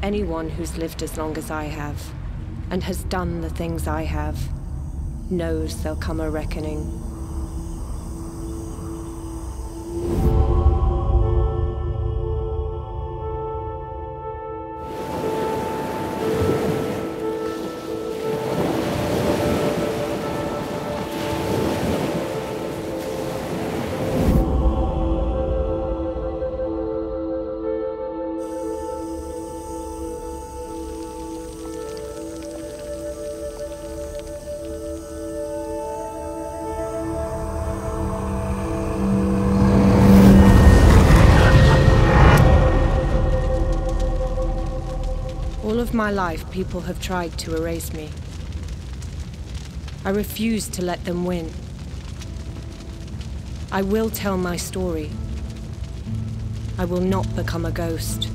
Anyone who's lived as long as I have, and has done the things I have, knows there'll come a reckoning. All of my life, people have tried to erase me. I refuse to let them win. I will tell my story. I will not become a ghost.